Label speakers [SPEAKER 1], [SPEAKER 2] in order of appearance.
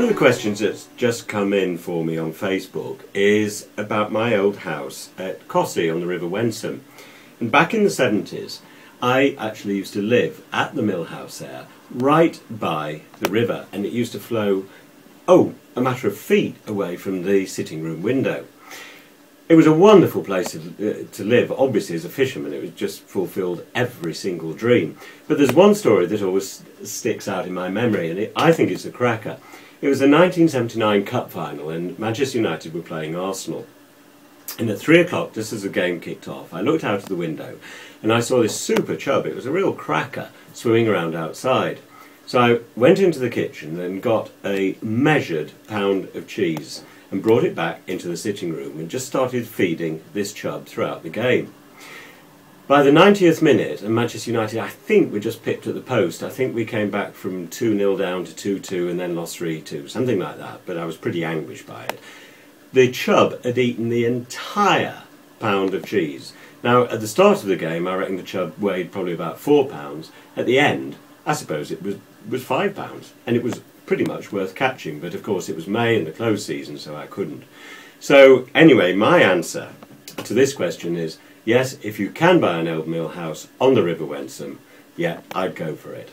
[SPEAKER 1] the questions that's just come in for me on Facebook is about my old house at Costessey on the River Wensum. And back in the 70s, I actually used to live at the mill house there, right by the river, and it used to flow, oh, a matter of feet away from the sitting room window. It was a wonderful place to, uh, to live. Obviously, as a fisherman, it was just fulfilled every single dream. But there's one story that always sticks out in my memory, and it, I think it's a cracker. It was the 1979 Cup final, and Manchester United were playing Arsenal. And at three o'clock, just as the game kicked off, I looked out of the window and I saw this super chub. It was a real cracker swimming around outside. So I went into the kitchen and got a measured pound of cheese and brought it back into the sitting room and just started feeding this chub throughout the game. By the 90th minute, and Manchester United, I think, were just pipped at the post. I think we came back from 2 0 down to 2 2 and then lost 3 2, something like that, but I was pretty anguished by it. The chub had eaten the entire pound of cheese. Now, at the start of the game, I reckon the chub weighed probably about four pounds. At the end, I suppose it was, was five pounds, and it was pretty much worth catching, but of course it was May and the close season, so I couldn't. So, anyway, my answer to this question is yes, if you can buy an old mill house on the River Wensum, yeah, I'd go for it.